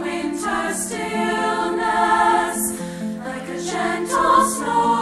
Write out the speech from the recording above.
winter stillness, like a gentle snow.